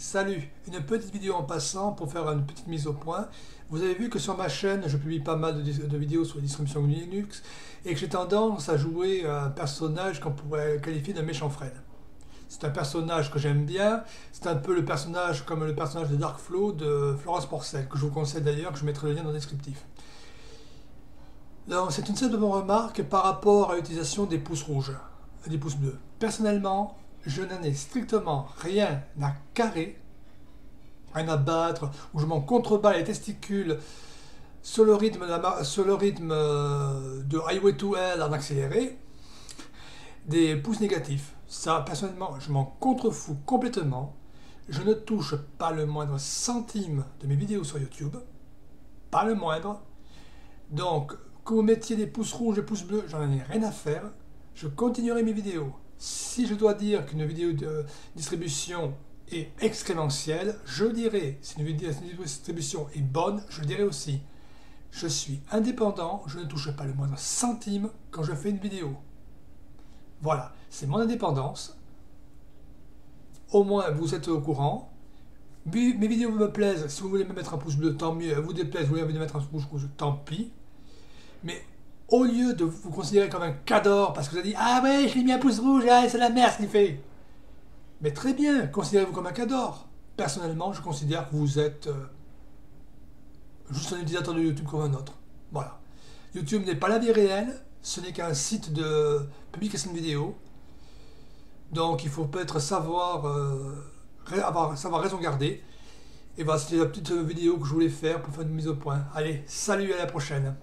Salut, une petite vidéo en passant pour faire une petite mise au point. Vous avez vu que sur ma chaîne, je publie pas mal de, vidéos sur la distribution Linux et que j'ai tendance à jouer un personnage qu'on pourrait qualifier de méchant Fred. C'est un personnage que j'aime bien, c'est un peu le personnage comme le personnage de Dark Flow de Florence Porcel, que je vous conseille d'ailleurs, que je mettrai le lien dans le descriptif. C'est une simple remarque par rapport à l'utilisation des pouces rouges, des pouces bleus. Personnellement, je n'en ai strictement rien à carrer, rien à battre, ou je m'en contrebats les testicules sur le rythme de, sur le rythme euh, de Highway to Hell en accéléré, des pouces négatifs. Ça, personnellement, je m'en contrefous complètement. Je ne touche pas le moindre centime de mes vidéos sur YouTube. Pas le moindre. Donc, que vous mettiez des pouces rouges et pouces bleus, j'en ai rien à faire. Je continuerai mes vidéos. Si je dois dire qu'une vidéo de distribution est excrémentielle, je dirai. Si une vidéo de distribution est bonne, je le dirai aussi. Je suis indépendant, je ne touche pas le moindre centime quand je fais une vidéo. Voilà, c'est mon indépendance. Au moins, vous êtes au courant. Mes vidéos me plaisent. Si vous voulez me mettre un pouce bleu, tant mieux. Vous déplaise, vous voulez me mettre un pouce rouge, tant pis. Mais au lieu de vous considérer comme un cador parce que vous avez dit Ah ouais, je lui ai mis un pouce rouge, ah, c'est la merde ce qu'il fait. Mais très bien, considérez-vous comme un cador. Personnellement, je considère que vous êtes euh, juste un utilisateur de YouTube comme un autre. Voilà. YouTube n'est pas la vie réelle, ce n'est qu'un site de publication de vidéos. Donc il faut peut-être savoir, euh, avoir, savoir raison garder. Et voilà, c'était la petite vidéo que je voulais faire pour faire une mise au point. Allez, salut à la prochaine